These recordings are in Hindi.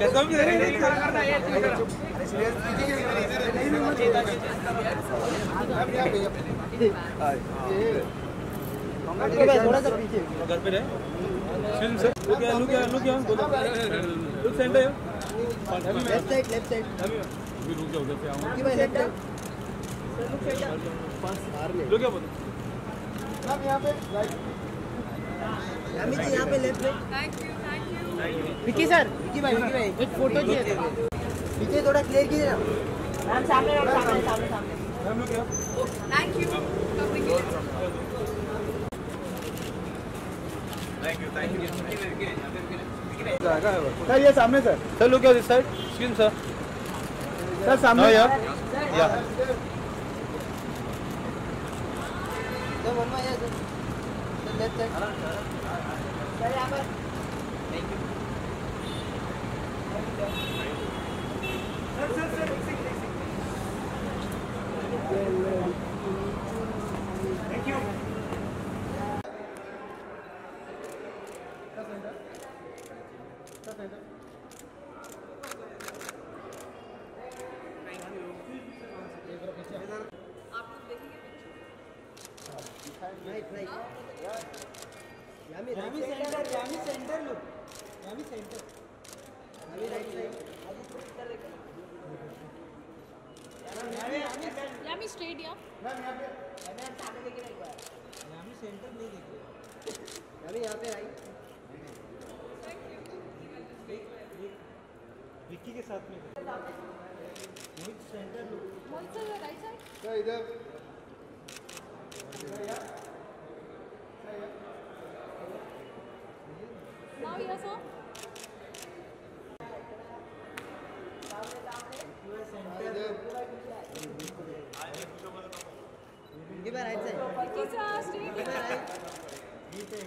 कसं बी रे. घर पे रहे से लुक क्या लुक क्या लुक बोलो look centre left side left side अभी रुक जाओ उधर से आऊँ की भाई लेफ़्ट लुक क्या बोलो यामी जी यहाँ पे लेफ़्ट में thank you thank you Vicky sir Vicky भाई विकी भाई। एक फ़ोटो चाहिए विकी थोड़ा क्लियर कीजिए ना। मैम सामने सामने सामने सामने। मैम लुक क्या थैंक यू कपड़े के लिए जाएगा है बस सर ये सामने सर। सर लुक क्या this side screen sir sir सामने। हाँ यार या तो मम्मा ये सर लेफ़्ट साइड सर यहाँ पर। थैंक यू आप लोग देखेंगे right right Yami Yami centre Yami centre look Yami centre Yami right side Yami straight या यामी सेंटर नहीं देख रहे यामी यहाँ पे राइट विक्की के साथ में centre Mohit sir right side sir इधर नाउ यस सर विकी भाई right side Vicky sir straight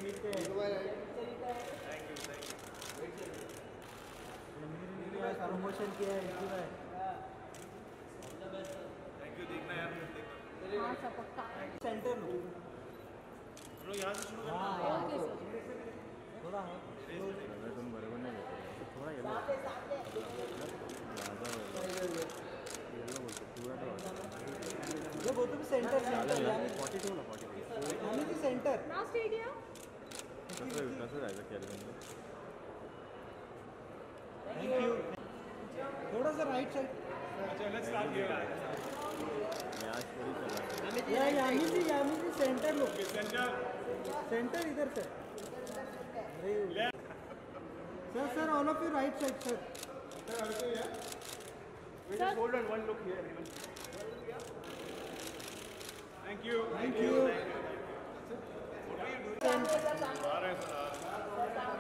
Vicky भाई राइट प्रमोशन किया है विकी भाई हाँ सर पक्का? सेंटर लुक ओके सर थोड़ा हाँ ये वो तो भी centre centre centre straight thank you थोड़ा सा राइट साइड या यानी कि यानी कि सेंटर लुक सेंटर इधर से. Sir sir all of you right side sir sir thank you thank you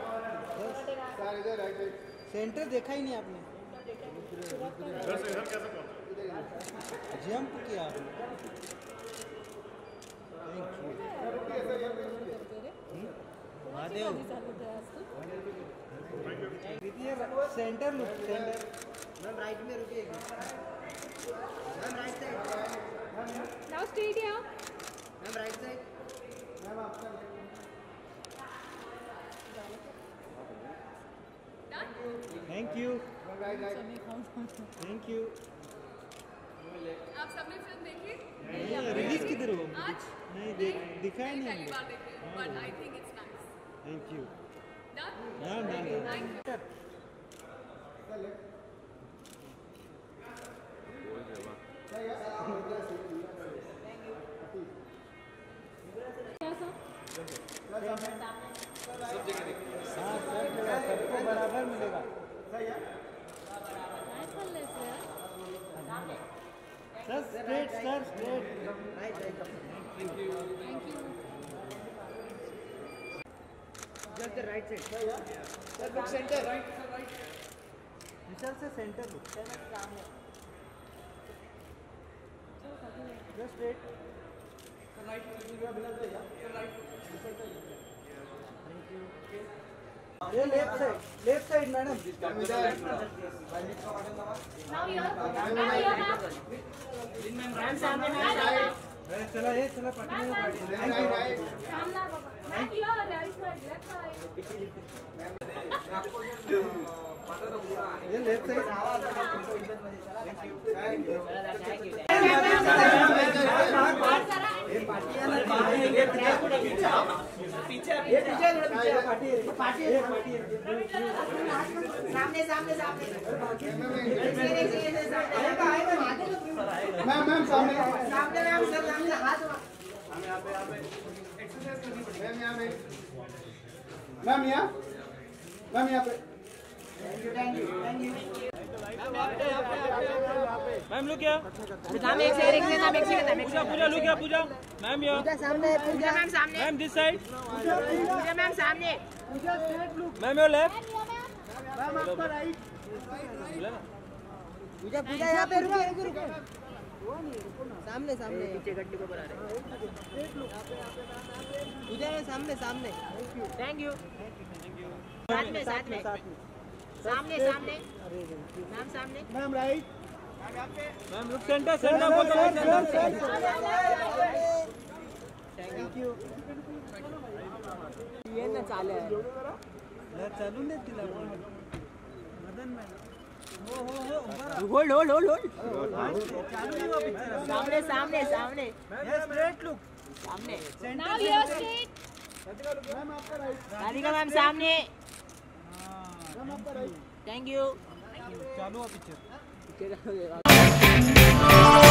sir इधर राइट सेंटर देखा ही नहीं आपने। जंप किया आपने। Mahadev centre look centre ma'am right में रुकिए ma'am right side now straight या ma'am right side thank you thank you आप सबने फ़िल्म देखी? नहीं रिलीज़ किधर हो? आज? नहीं देख दिखाया नहीं पहली बार देखी but I think it's nice thank you done ना ना ना थैंक यू क्या sir straight sir right right right side sir look centre Vishal से सेंटर लुक जस्ट स्ट्रेट ये left side left side madam now you now you चला ये चला पटना में पार्टी थैंक यू सामना बाबा ये लेफ़्ट साइड ये पीछे थोड़ा पीछे पार्टी है पार्टी है पार्टी है सामने सामने सामने मैम मैम सामने सामने मैम सर सामने हाथ मैम यहाँ पे मैम यहाँ मैम यहाँ पे लुक या सामने एक सेकंड एक एक सेकंड एक पूजा पूजा लुक या पूजा। मैम या सेकंड सामने पूजा। मैम सामने। Ma'am this side Pooja ma'am सामने। Pooja ma'am your left ma'am आपका राइट बोला ना। पूजा पूजा यहाँ पे रुको रुको रुको सामने सामने। पीछे गड्डी को बना रहे पूजा में सामने सामने। थैंक यू साथ में साथ में। सामने सामने। मैम सामने। Ma'am right ma'am look centre centre बोलो सेंटर। थैंक यू ये ना चाले चालू नाही तिला Madan madam hold hold hold hold सामने सामने सामने। स्ट्रेट लुक सामने. मैम आपका राइट राधिका मैम सामने। मैम आपका राइट थैंक यू चालू है पिक्चर पिक्चर